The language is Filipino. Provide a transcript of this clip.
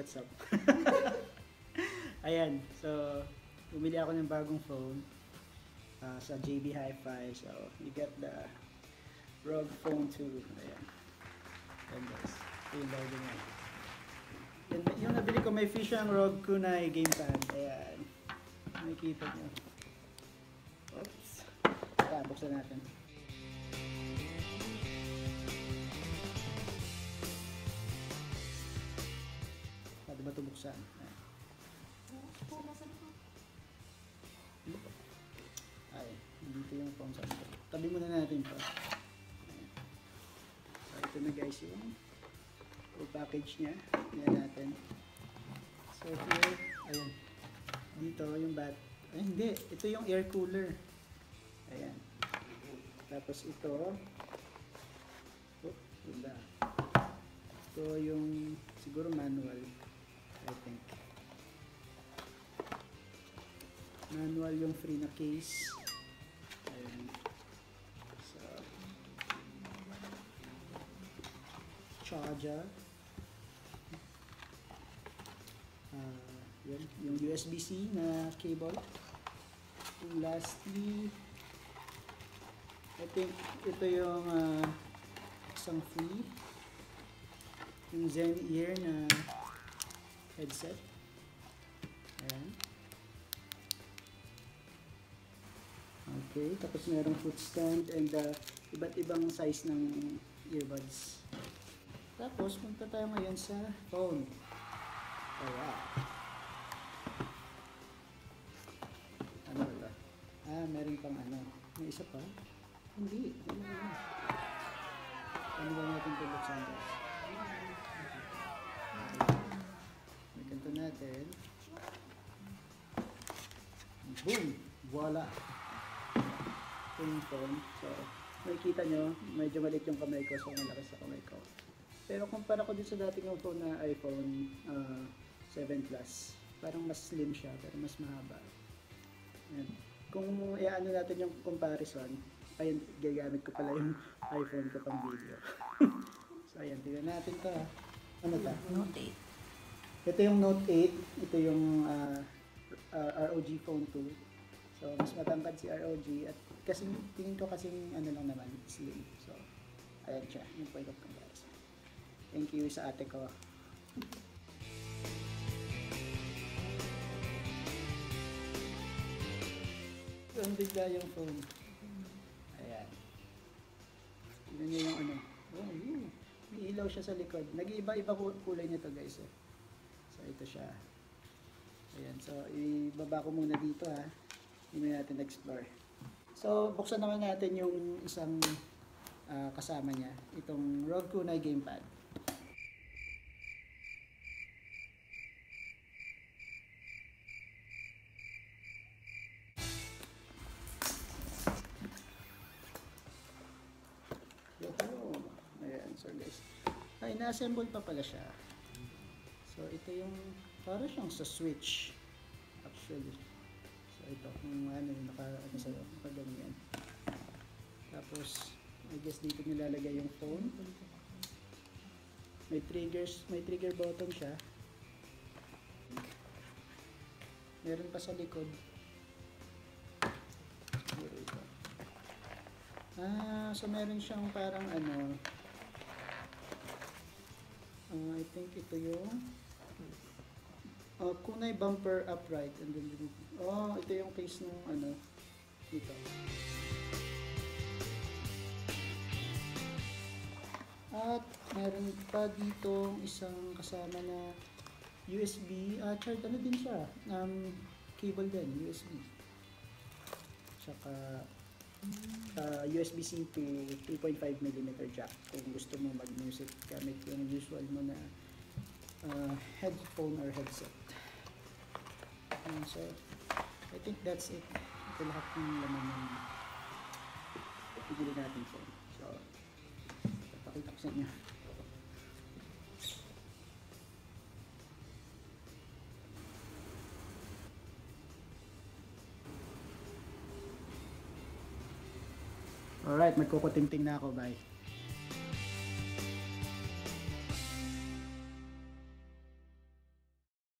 what's up? Ayan, so bumili ako ng bagong phone uh, sa JB Hi-Fi. So, you get the ROG Phone 2. Ayan. Ayan guys. Ito yung logo niya. Yung, yung nabili ko may fish ang ROG Kunai gamepad. Ayan. Nakikita niyo. Oops. Tara, buksan natin. Ba ito buksan? Ayan. Ay, dito yung phone sa. Tabi muna natin to. Ayan. So, ito na guys yung package niya. Ayan natin. So here, ayun. Dito yung bat. Ay, hindi. Ito yung air cooler. Ayan. Tapos ito. Oh, wala. Ito yung siguro manual. Manual yung free na case. Ayan. So, charger. Ah, yun, yung USB-C na cable. And lastly, I think ito yung ah, isang free. Yung Zen Ear na headset. Ayan. Okay, tapos merong foot stand and uh, iba't ibang size ng earbuds. Tapos, punta tayo ngayon sa phone. Oh. Ano ba? Ah, meron pang ano. May isa pa? Hindi. Ano ba? Ano ba natin ito buksan? May ganito natin. Boom! Voila! Phone. So, makikita nyo, medyo maliit yung kamay ko, so malakas sa kamay ko. Pero kumpara ko din sa dating yung phone na iPhone ah, 7 Plus, parang mas slim siya, pero mas mahaba. Yan. Kung i-ano natin yung comparison, ayun, gagamit ko pala yung iPhone ko pang video. so, ayan, tingnan natin to. ah. Ano ta? Note Ito yung Note 8, ito yung ah, ah, ROG Phone 2. So, mas matangkad si ROG at kasi tingin ko kasing ano lang naman, slim. So, ayan siya, yung point of comparison. Thank you sa ate ko. Yung bigla yung phone. Ayan. Tignan niyo yung ano. Oh, yun. May ilaw siya sa likod. Nag-iiba-iba ku- kulay nito guys. Eh. So ito siya. Ayan. So ibaba ko muna dito ha. Hindi na natin explore. So buksan naman natin yung isang ah, kasama niya. Itong ROG Kunai Gamepad. Yoho! Ayan, so. Ay, na-assemble pa pala siya. So, ito yung, para siyang sa switch. Actually. Ito, yung ano, yung naka, ano sa, nakaganyan. Tapos, I guess dito nilalagay yung phone. May triggers, may trigger button siya. Meron pa sa likod. Ah, so meron siyang parang ano, ah, I think ito yung uh, kunay bumper upright and then oh, case ng ano dito. At meron pa dito isang kasama na USB, ah, chart, ano din siya, um, cable din, USB. Tsaka uh, USB-C to 2.5mm jack kung gusto mo mag-music gamit yung usual mo na uh, headphone or headset. And so, I think that's it. Ito lahat ng laman ng pipili natin phone. So, papakita ko sa inyo. Alright, magkukutingting na ako. Bye.